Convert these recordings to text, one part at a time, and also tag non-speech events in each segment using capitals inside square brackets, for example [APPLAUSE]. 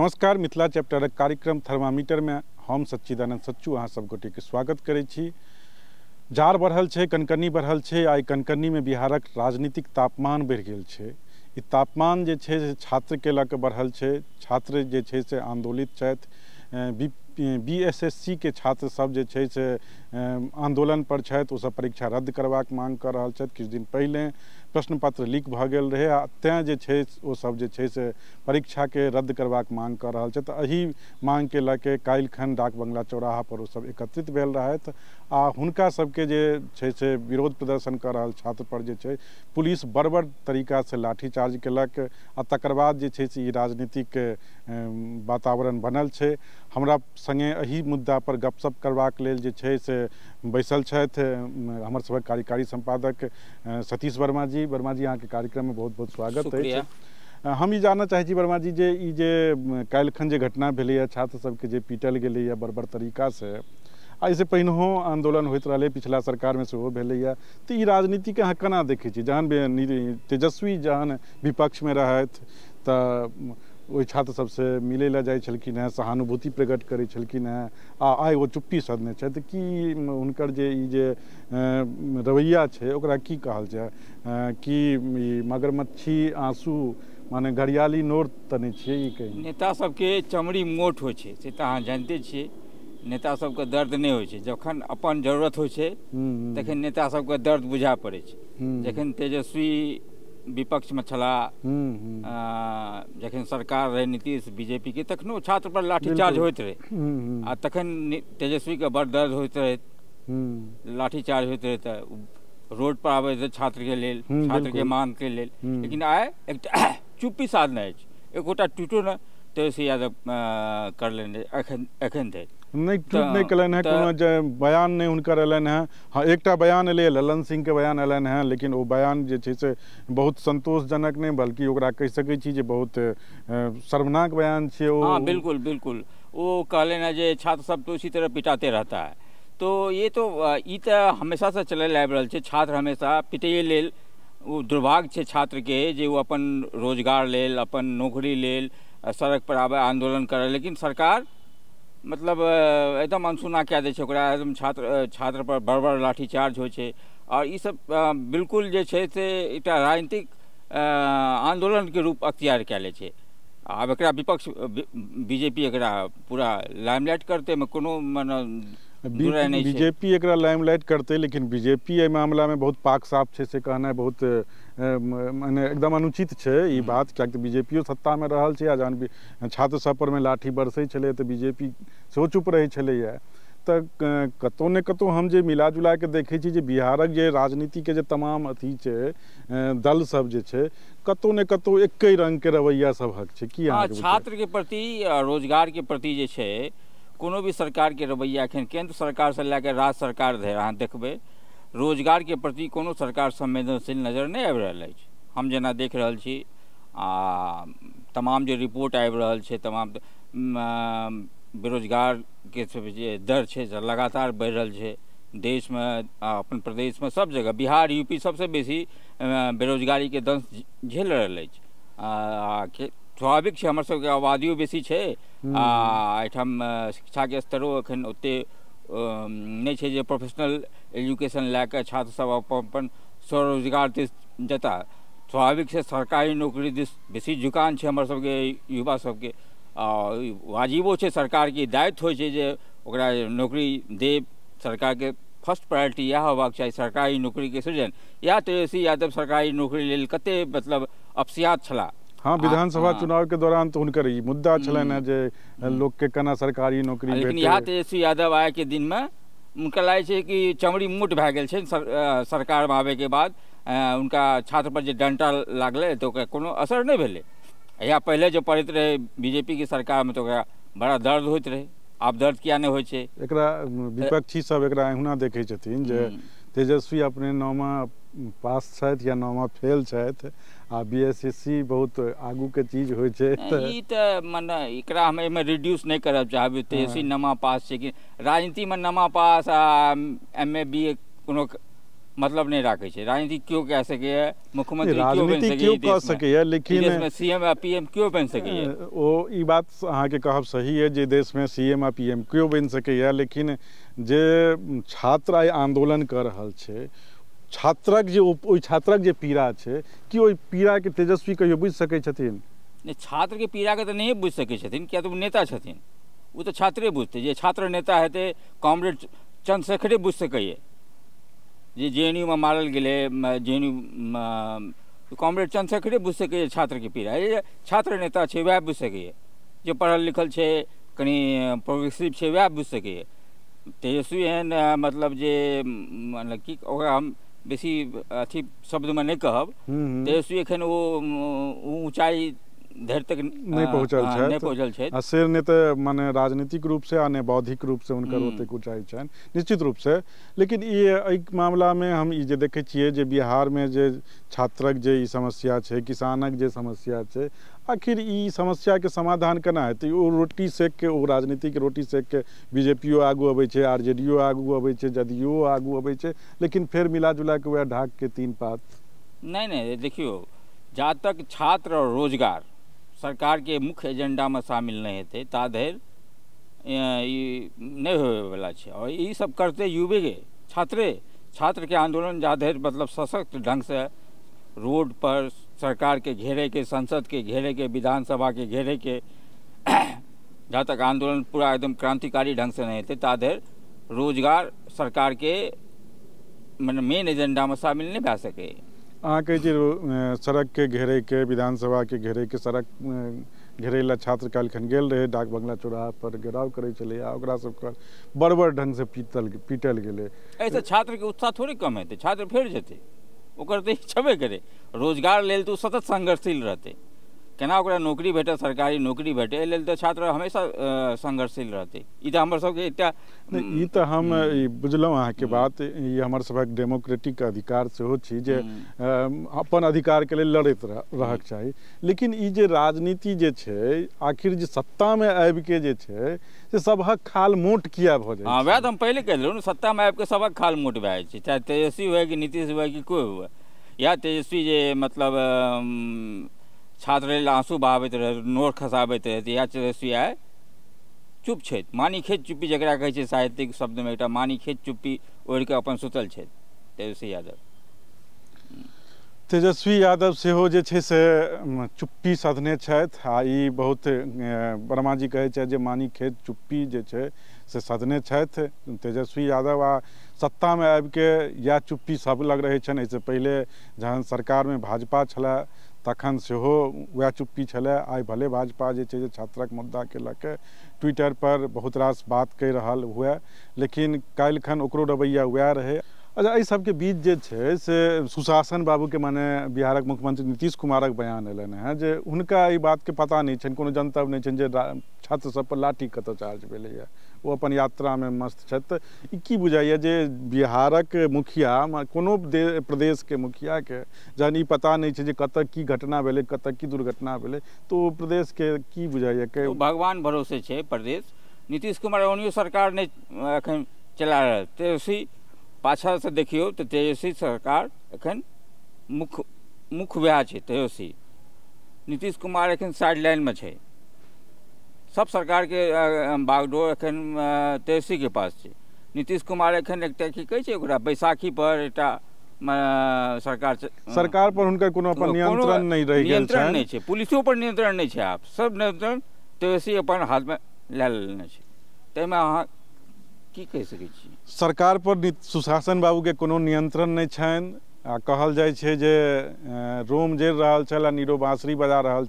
नमस्कार, मिथिला चैप्टरक कार्यक्रम थर्मामीटरमे हम सच्चिदानंद सच्चू अहाँ गोटेके स्वागत करै छी। जार बढ़ल छै, कनकनी बढ़ल छै, आइ कनकनीमे बिहारक राजनीतिक तापमान बढ़ि गेल छै। ई तापमान जे छै से छात्रके लऽ बढ़ल छै। छात्र जे छै से आन्दोलित छथि। बी एस एस सी के छात्र सब जे छै से आंदोलन पर छथि ओसब परीक्षा रद्द करबाक मांग कऽ रहल छथि। किछु दिन पहिले प्रश्न पत्र लीक भऽ गेल रहै, आ तेँ से परीक्षाके रद्द करबाक मांग कऽ रहल छथि। एही मांगके के काल्हिखन डाक बंगला चौराहापर ओसब एकत्रित भेल रहथि, आ हुनका जे छै से विरोध प्रदर्शन कऽ रहल छात्रपर जे छै, पुलिस बड़ बड़ तरीकासँ लाठीचार्ज केलक, आ तकर बाद जे छै से ई राजनीतिक वातावरण बनल छै। हमरा संगे एही मुद्दापर गपशप करबाक लेल जे छै से बैसल छथि हमर सभक कार्यकारी सम्पादक सतीश वर्मा जी। वर्मा जी अहाँके कार्यक्रममे बहुत बहुत स्वागत अछि। हम ई जानऽ चाहै छी वर्मा जी जे ई जे काल्हिखन जे घटना भेलैए छात्र सबके जे पीटल गेलैए बड़ बड़ तरीकासँ आ एहिसँ पहिनहो आंदोलन होइत रहलै पिछला सरकारमे सेहो भेलैए। तऽ ई राजनीतिके अहाँ केना देखै छी? जहन तेजस्वी जहन विपक्षमे रहथि तऽ ओहि छात्र सबसँ मिलै लए जाइ छलखिन हेँ सहानुभूति प्रकट करै छलखिन हेँ आ आइ ओ चुप्पी सधने छथि कि हुनकर जे ई जे रवैया छै ओकरा की कहल जाय? कि मगरमच्छी आँसू माने घड़ियाली नोर तऽ नहि छियै ई कही नेता सबके चमड़ी मोट होइ छै से तऽ अहाँ जानिते छियै। नेता सबके दर्द नहीं होइ छै। जखन अपन ज़रूरत होइ छै तखन नेता सबके दर्द बुझा पड़ै छै। जखन तेजस्वी विपक्षमे छलाह जखन सरकार रहै नीतीश बीजेपी के तखनो छात्र पर लाठीचार्ज होइत रहे। आ तखन तेजस्वीके बड़ दर्द होइत रहे। लाठीचार्ज होइत रहे रोड पर आबै रहे छात्रके लेल छात्रके मांगके लेल। लेकिन आइ एक [COUGHS] चुप्पी साधने अछि। एकोटा ट्वीटो ने तेजस्वी यादव करलनि एखन एखन धरि। नहि ट्वीट नहि कयलनि हेँ कोनो जे बयान नहीं हुनकर अयलनि हेँ। हाँ एकटा बयान एलै ललन सिंह के बयान अयलनि हेँ लेकिन ओ बयान जे छै से बहुत संतोषजनक नहीं बल्कि ओकरा कहि सकै छी जे बहुत शर्मनाक बयान ओ। हाँ बिल्कुल बिल्कुल। वो कहले हैं जे छात्र सब तो इसी तरह पिटाते रहता है। तो ये तो ई तो हमेशा से चलल आबि रहल छै छात्र हमेशा पिटैए लेल ओ दुर्भाग्य छै छात्रके जे ओ अपन रोज़गार लेल अपन नौकरी लेल सड़क पर आबे आंदोलन करे लेकिन सरकार मतलब एकदम अनसुना कए दै छै ओकरा एकदम छात्र छात्र पर बड़ बड़ लाठीचार्ज होइ छै। आओर बिल्कुल जे छै से एकटा राजनीतिक आंदोलनके रूप अख्तियार कए लै छै। आब एकरा विपक्ष बीजेपी एकरा पूरा लाइमलाइट करते में कोनो मने बीजेपी एकरा लाइमलाइट करते लेकिन बीजेपी एहि मामलामे बहुत पाक साफ़ छै से कहनाइ बहुत मने एकदम अनुचित छै ई बात किएकि तऽ बीजेपियो सत्तामे रहल छै आ जहन छात्र सब परमे लाठी बरसै छलै तऽ बीजेपी सेहो चुप रहै छलैए। तऽ कतहु ने कतहु हम जे मिला जुला कऽ देखै छी जे बिहारक जे राजनीतिके जे तमाम अथी छै दल सब जे छै कतहु ने कतहु एके रङ्गके रवैया सभक छै। की छात्रके प्रति रोजगारके प्रति जे छै कोनो भी सरकारके रवैया एखन केंद्र सरकारसँ लए कऽ राज्य सरकार धरि अहाँ देखबै रोजगारके प्रति कोनो सरकार संवेदनशील नज़र नहि आबि रहल अछि। हम जेना देख रहल छी आ तमाम जे रिपोर्ट आबि रहल छै तमाम बेरोजगारके जे दर छै से लगातार बढ़ि रहल छै। देशमे अपन प्रदेशमे सब जगह बिहार यूपी सबसँ बेसी बेरोजगारीके दंश झेल रहल अछि। स्वाभाविक छै हमर सबके आबादियो बेसी छै। आ एहिठाम शिक्षाके स्तरो एखन ओतेक नहि प्रोफेशनल एजुकेशन लए कऽ छात्र सब अपन स्वरोजगार दिस जेता। स्वाभाविक छै सरकारी नौकरी दिस बेसी झुकान छै हमर युवा सबके। वाजिबो छै सरकारके दायित्व होइ छै जे ओकरा नौकरी दे सरकारके फ़र्स्ट प्रायोरिटी। इएह होबाक चाही सरकारी नौकरीके सृजन। या तेजस्वी यादव सरकारी नौकरी लेल कते मतलब अफसियात छलाह हाँ विधानसभा चुनाव के दौरान तो हुनकर ई मुद्दा छलनि हैं जे लोग के केना सरकारी नौकरी लेकिन यहाँ तेजस्वी यादव आए के दिन में उनका लागै छै कि चमड़ी मोट भए गेल छै सर, सरकारमे आबैके बाद उनका छात्र पर जे डंटा लागलै ओकरा कोनो असर नहीं भेलै। या पहिले जो पड़ैत रहे बीजेपी के सरकारमे तऽ ओकरा बड़ा दर्द होइत रहे। आब दर्द किया नहि छै। एकरा विपक्षी सब एकरा एहुना देखै छथिन जे तेजस्वी अपने नौमा पास छथि या नौमा फेल छथि आ बी एस एस सी बहुत आगूके चीज़ होइ छै। ई तऽ मने एकरा हम एहिमे रिड्यूस नहि करब चाहबै। तेजस्वी नमा पास छै कि राजनीतिमे नमा पास आ एम ए बी ए कोनो मतलब नहीं राखे छै। राजनीति क्यों कह सकैए? मुख्यमंत्री क्यों बनि राजनीति क्यों कह? सकैए? ई लेकिन सीएम आ पीएम क्यों बनि सकैए? ओ ई बात अहाँके कहब सही है जे देशमे सीएम आ पीएम केओ बनि सकैए? लेकिन जे छात्र आइ आंदोलन कऽ रहा है छात्रक जे ओ- ओहि छात्रक जे पीड़ा छै कि ओहि पीड़ाके तेजस्वी कहियो बुझि सकै छथिन? नहि छात्रके पीड़ाके तऽ नहि बुझि सकै छथिन किया तऽ ओ नेता छथिन। ओ तऽ छात्रे बुझतै जे छात्र नेता हेतै कॉमरेड चंद्रशेखरे बुझि सकैए। जे जे एन यूमे मारल गेलै जे एन यू कॉमरेड चंद्रशेखरे बुझि सकैए छात्रके पीड़ा। जे छात्र नेता छै वह बुझि सकैए जे पढ़ल लिखल छै कनि प्रोग्रेसिव छै वह बुझि सकैए तेजस्वी एहन मतलब जे म, मतलब की ओकरा हम बेसी अथी शब्दमे नहि कहब। हम्म, तेजस्वी एखन ओ ओ ऊंचाई धरि तक नहि पहुँचल छथि। नहि पहुँचल छथि। आ से ने तऽ मने राजनीतिक रूप से आ ने बौद्धिक रूप से हुनकर हम्म। ओतेक ऊंचाई छनि निश्चित रूप से। लेकिन ई एहि मामलामे हम ई जे देखै छियै जे बिहारमे जे छात्रक जे ई समस्या छै किसानक जे समस्या छै आखिर ई समस्याके समाधान केना हेतै? ओ रोटी सेक के ओ राजनीतिक रोटी सेक के बीजेपीओ आगू अबै छै आर जे डी ओ आगू अबै छै जदयू आगू अबै छै लेकिन फेर मिला जुला के वएह ढाकके तीन पात। नहीं नहीं देखियो जा तक छात्र और रोज़गार सरकार के मुख्य एजेंडा में शामिल नहीं हेतै ता धरि अ, ई नहि होयवला और ई सब करते युवे के छात्रे छात्र के आंदोलन जा धरि मतलब सशक्त ढंग से रोड पर सरकार के घेरे के संसद के घेरे के विधानसभा के घेरे के [COUGHS] जहाँ तक आंदोलन पूरा एकदम क्रांतिकारी ढंग से नहीं हेतै ताधर रोज़गार सरकार के मने एजेंडा में शामिल नहीं भए सकैए अहाँके जे के सड़कके घेरैके विधानसभाके घेरैके सड़क घेरै लए छात्र काल्हिखन गेल रहै, डाक बंगला चौराहा पर घेराव करै छलै, आ ओकरा सबके बड़ ढङ्गसँ पीटल पीटल गेलै। ऐसे छात्र के उत्साह थोड़े कम हेतै, छात्र फेर जेतै, ओकर तऽ छेबे करे, रोज़गार लेल तऽ ओ सतत संघर्षशील रहतै। केना ओकरा नौकरी भेटत सरकारी नौकरी भेटै एहि लेल तऽ छात्र हमेशा संघर्षशील रहतै। ई तऽ हमर सबके एकटा ई तऽ हम बुझलहुँ अहाँके बात ई हमर सभक डेमोक्रेटिक अधिकार सेहो छी जे अपन अधिकारके लेल लड़ैत रह- रहक चाही। लेकिन ई जे राजनीति जे छै आखिर जे सत्तामे आबि के जे छै से सभक खाल मोट किया भऽ जाइ हाँ? वएह तऽ हम पहिले कह देलहुँ सत्तामे आबि कऽ सबक खाल मोट भए जाइ छै चाहे तेजस्वी हुए कि नीतीश हुए कि कोइ हुए। या तेजस्वी जे मतलब छात्र आँसू बहाबैत रहै नोर खसाबैत रहै तऽ या तेजस्वी आइ चुप छै मानी खेत चुप्पी जकरा कहै छै साहित्यिक शब्दमे एकटा मानी खेत चुप्पी ओढ़ि कऽ अपन सुतल छै तेजस्वी यादव। तेजस्वी यादव सेहो जे छै से चुप्पी साधने छथि आ ई बहुत अ, वर्मा जी कहै छथि जे मानी खेत चुप्पी जे छै से साधने छथि। तेजस्वी यादव आ सत्तामे आबि कऽ इएह चुप्पी सब लग रहै छनि एहिसँ पहिले जहन सरकारमे भाजपा छलए तखन से वह चुप्पी छे आइ भले भाजपा जे छै जे छात्रक मुद्दाके लऽ ट्विटर पर बहुत रास बात कह रहा हुए, लेकिन काल्हिखन ओकरो रवैया वएह रहै। अच्छा एहि सबके बीच जे छै से सुशासन बाबू बाबूके मने बिहारक मुख्यमंत्री नीतीश कुमारक बयान एलनि हेँ, जे हुनका एहि बातके पता नहीं छनि, कोनो जनतब नहीं छनि जे सब पर लाठी कतऽ चार्ज भेलैए ओ अपन यात्रामे मस्त छथि ई की बुझाइए जे बिहारक मुखिया मुखियाके जहन ई पता नहि छै जे की घटना कतऽ की दुर्घटना भेलै तऽ ओ प्रदेशके की बुझाइए कि भगवान भरोसे छै प्रदेश। नीतीश कुमार ओनियो सरकार नहि एखन चला रहल। तेजस्वी पाछासँ देखियौ तऽ तेजस्वी सरकार एखन मुख्य मुख्य वएह छै, तेजस्वी। नीतीश कुमार एखन साइड लाइनमे छै। सब सरकार के बागडोर एखन अ, तेजस्वीके पास छै। नीतीश कुमार एखन एकटा की कहै छै ओकरा बैसाखी पर एकटा सरकार सरकार पर हुनकर कोनो अपन नियंत्रण नहि रहि गेल नियंत्रण छनि। नहीं छै। पुलिसो पर नियंत्रण नहीं छै आब। सब नियंत्रण तेजस्वी अपन हाथमे लए लेने छै। ताहिमे अहाँ की कहि सकै छी? सरकार पर सुशासन बाबूके कोनो नियंत्रण नहि छनि। आ, कहल जाइ छै जे रोम जरि रहल छल आ नीरो बाँसुरी बजा रहल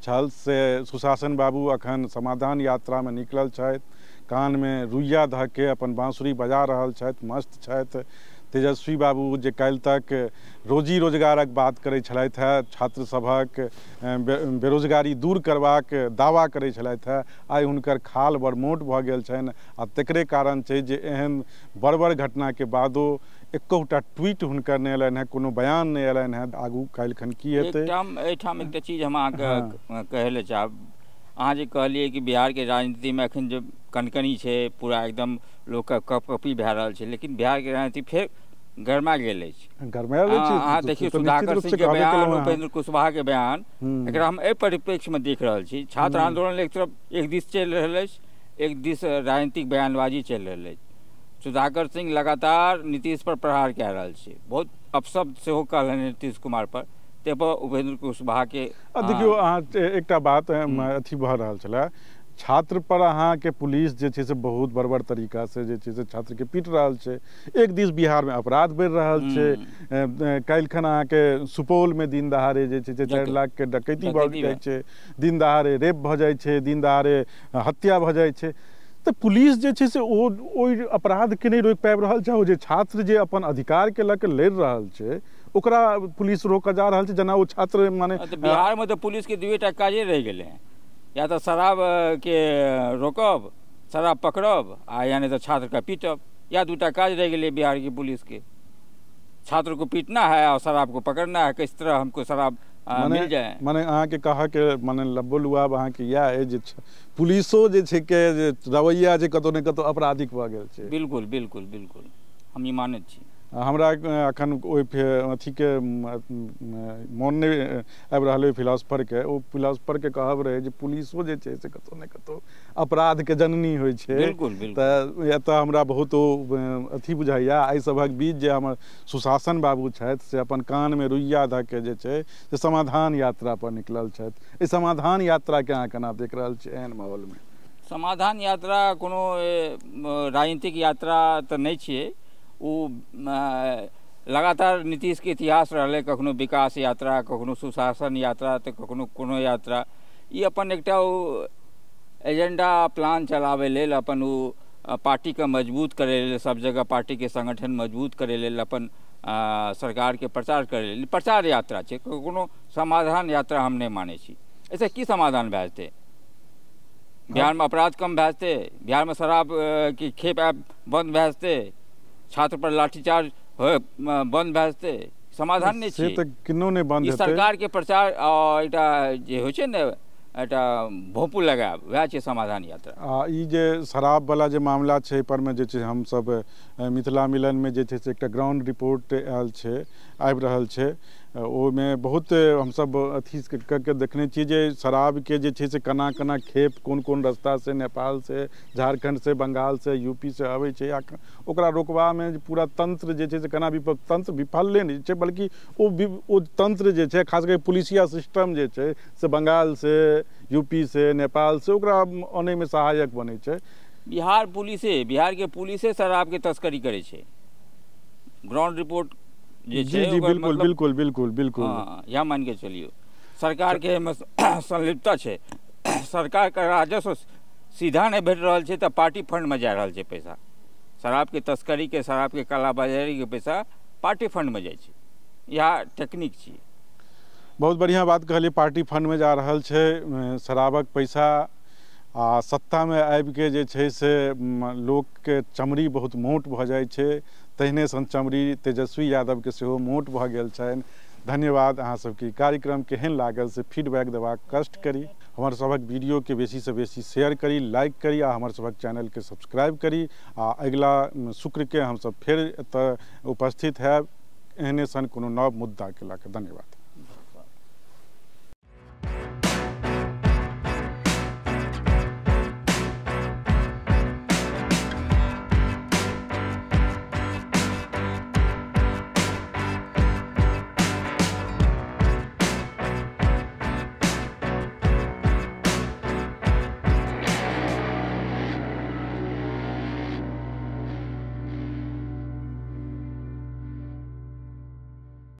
छल से सुशासन बाबू अखन समाधान यात्रामे निकलल छथि। कानमे रुइया धऽ के अपन बाँसुरी बजा रहल छथि, मस्त छथि। तेजस्वी बाबू जे काल्हि तक रोजी रोजगारक बात करै छलथि हेँ छात्र सभक बेरोजगारी दूर करबाक दावा करै छलथि हेँ, आइ हुनकर खाल बड़ मोट भऽ गेल आ तकरे कारण छै जे एहन बड़ बड़ घटनाके बादो एकोटा ट्वीट हुनकर नहि हेँ कोनो बयान नहीं अयलनि हेँ आगू काल्हिखन की हेतै एकटा चीज़ हम अहाँके हाँ। कहै लए चाहब अहाँ जे कहलियै कि बिहारके राजनीतिमे एखन जे कनकनी छै पूरा एकदम लोकके कप कपी भए रहल छै लेकिन बिहारके राजनीति फेर गरमा गेल अछि। अहाँ तो- देखियौ तो सुधाकर रूप सिंह के बयान उपेंद्र कुशवाहा के बयान हम्म। एकरा हम एहि परिप्रेक्ष्य में देख रहल छी। छात्र आंदोलन एक तरफ़ एक दिस चलि रहल अछि एक दिस राजनीतिक बयानबाजी चलि रहल अछि। सुधाकर सिंह लगातार नीतीश पर प्रहार कए रहल छै। बहुत अपशब्द सेहो कहलनि नीतीश कुमार पर। ताहि पर उपेंद्र कुशवाहा के देखियौ अहाँ एकटा बात अथी भऽ रहल छलै छात्र पर अहाँके पुलिस जे छै से बहुत बड़बड़ बड़ तरीका से जे छै से छात्र के पीट रहल छै। एक दिस बिहार में अपराध बढ़ि रहल छै। काल्हिखन अहाँके सुपौल में दिन दहाड़े जे छै से चारि लाख के डकैती जाइ छै। दिन दहाड़े रेप भऽ जाइ छै दिन दहाड़े हत्या भऽ जाइ छै। तऽ पुलिस से ओ के नहि रोकि पाबि रहल छै, ओ जे छात्र जे अपन अधिकार के लऽ के लड़ि रहल छै, ओकरा पुलिस रोकऽ जा रहल छै, जेना ओ छात्र माने तऽ बिहार में तऽ पुलिस के दुए टा काजे रहि गेलै या तऽ शराब के रोकब, शराब पकड़ब, आ या तो छात्र का पीटब। या दूटा काज रह गेलै बिहार की पुलिस के छात्र को पीटना है और शराब को पकड़ना है, किस तरह हमको शराब अ, मिल जाए। मने अहाँके कहा के मने लब्बो लुआब अहाँके इएह है जे पुलिसो जे छै के रवैया जे कतौ ने कतौ अपराधिक भऽ गेल छै। बिल्कुल बिल्कुल बिल्कुल। हम ई मानैत छी। हमरा अखन ओहि अथीके मोन नहि आबि रहल ओहि फिलोसफरके ओ फिलोसफरके कहब रहै जे पुलिसो जे छै से कतौ ने कतौ अपराधके जननी होइ छै। तऽ एतऽ हमरा बहुत ओ अथी बुझाइया। एहि सभक बीच जे हमर सुशासन बाबू छथि से अपन कानमे रुइया धऽ के जे छै से समाधान यात्रा पर निकलल छथि। एहि समाधान यात्राके अहाँ केना देख रहल छियै एहन माहौलमे? समाधान यात्रा कोनो राजनीतिक यात्रा तऽ नहि छियै। म, लगातार नीतीशके इतिहास रहलै कखनो विकास यात्रा कखनो सुशासन यात्रा तऽ कखनो कोनो यात्रा। ई अपन एकटा ओ एजेंडा प्लान चलाबै लेल अपन ओ अ, पार्टीके मज़बूत करे लेल सब जगह पार्टी के संगठन मज़बूत करे लेल अपन सरकार के प्रचार करे लेल। प्रचार यात्रा छै कोनो समाधान यात्रा हम नहीं माने छी। एहिसँ की समाधान भए जेतै? बिहारमे अपराध कम भए जेतै? बिहारमे शराब की खेप ऐप बंद भए जेतै? छात्र पर लाठीचार्ज बंद म, जेतै समाधान नहीं छे छै बंद ई सरकार के प्रचार एटा जे होइ छे ने एटा भोपू लगायब वएह छे समाधान यात्रा। आ ई जे शराबवला जे मामला है हम जे छे हम सब मिथिला मिलनमे जे छे से एकटा ग्राउंड रिपोर्ट आयल छे आबि रहल छै। ओहिमे बहुत हमसभ अथी करके देखने छियै जे शराबके जे छै से केना केना खेप कोन कोन रास्ता से नेपालसँ से बंगालसँ यूपीसँ अबै छै आ क- ओकरा रोकबामे जे पूरा तंत्र जे छै से केना विप तंत्र विफले नहि छै, बल्कि ओ ओ तंत्र जे छै, खास करके पुलिसिया सिस्टम जे छै, से बंगाल से, यूपी से, नेपाल से, ओकरा आनैमे सहायक बनै छै। बिहार पुलिसे बिहारके पुलिसे शराबके तस्करी करै छै। ग्राउंड रिपोर्ट जे जी जी बिल्कुल मतलब- बिल्कुल बिल्कुल बिल्कुल। हाँ यह मान के चलियो सरकार के [CLEARS THROAT] संलिप्तता छै। [CLEARS THROAT] सरकार के राजस्व सीधा नहि भेट रहल छै तऽ पार्टी फंड में जा रहल छै पैसा। शराब के तस्करी के शराब के कालाबाजारी के पैसा पार्टी फंड में छै। टेक्निक बहुत बढ़िया बात कहलिए पार्टी फंड में जा रहा है शराबक पैसा आ सत्तामे आबि के जे छै से म, लोकके चमड़ी बहुत मोट भऽ जाइ छै। तहिने सन चमरी तेजस्वी यादवके सेहो मोट भऽ गेल छनि। धन्यवाद अहाँ सबके। ई कार्यक्रम केहन लागल से फीडबैक देबाक कष्ट करी। हमर सभक वीडियोके बेसीसँ बेसी शेयर करी लाइक करी आ हमर चैनल के सब्सक्राइब करी। आ अगला शुक्र के हम सब फिर उपस्थित है एहने सन कोनो नव मुद्दाके लऽ कऽ धन्यवाद।